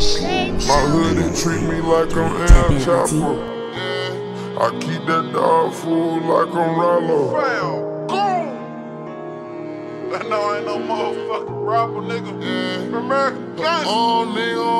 My hoodie treat me like I'm El Chapo. Yeah, I keep that dog food like I'm Ralo. Bam! Boom! I know I ain't no motherfucking rapper, nigga. Yeah. American gangster. Oh, nigga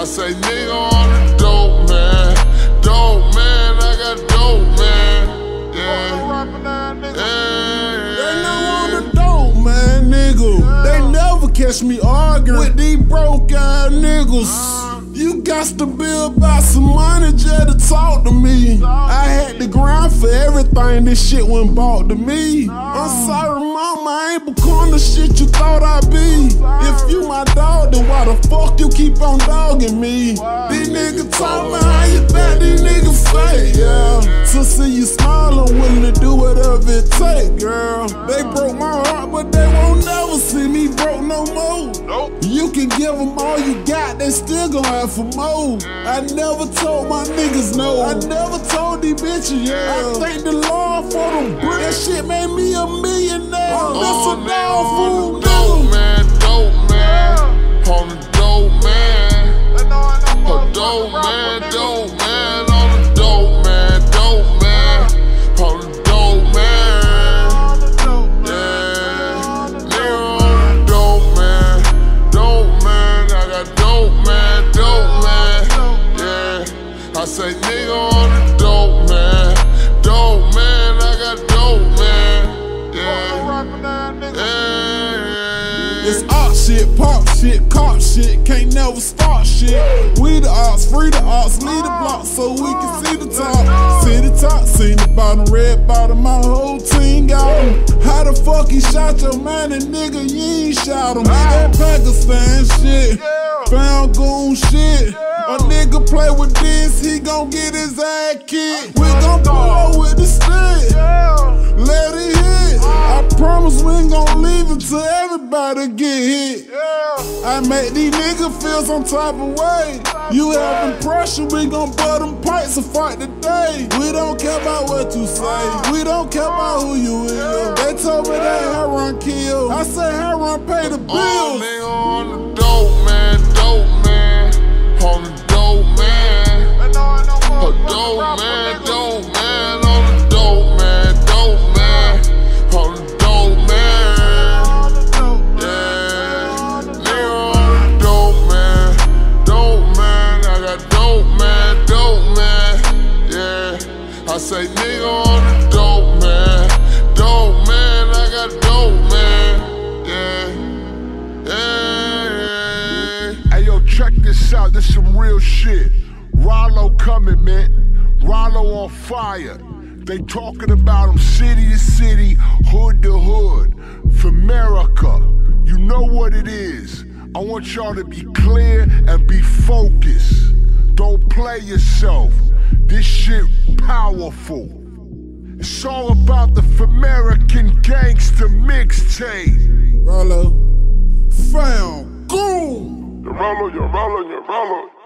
I say nigga on the dope, man. Dope, man. I got dope, man. Fuck Yeah. rapping ass nigga. They know on Yeah. the dope, man, nigga. They never catch me arguing with these broke ass niggas. Uh-huh. You got to be about some money just to talk to me. I had to grind for everything this shit when bought to me. I'm sorry, mama, I ain't become the shit you thought I'd be. If you my dog, then why the fuck you keep on dogging me? These niggas talk me how you think these niggas fake, yeah. To see you smile, I'm willing to do whatever it take, girl. They broke my heart, but they won't never see me broke no more. Nope. You can give them all you got, they still gon' have for more. I never told my niggas no. I never told these bitches, yeah. I thank the Lord for them bricks. That shit made me a millionaire. Oh, That's a dog on I dope, man, dope, man. Yeah, I say nigga on the dope, man. Dope, man. I got dope, man. Yeah. It's art shit, pop shit, cop shit, can't never start shit. We the arts, free the arts, lead the block so we can see the top. See the top, seen the bottom, red bottom, my whole team got 'em. How the fuck he shot your man and nigga, you ain't shot him. That Pakistan the stick. Yeah. Let it hit. I promise we ain't gon' leave until everybody get hit. Yeah. I make these niggas feel some type of way. You having pressure, we gon' butt them pipes and fight today. We don't care about what you say. We don't care about who you is. They told me that heroin kill. I said heroin pay the Oh, bills. nigga Say nigga on the dope, man. Dope, man. I got dope, man. Yeah. Yeah. Hey yo, check this out. This some real shit. Ralo coming, man. Ralo on fire. They talking about him city to city, hood to hood. Famerica, you know what it is. I want y'all to be clear and be focused. Don't play yourself. This shit powerful. It's all about the American gangster mixtape. Ralo, found goon. You rollo, you rollo, you rollo.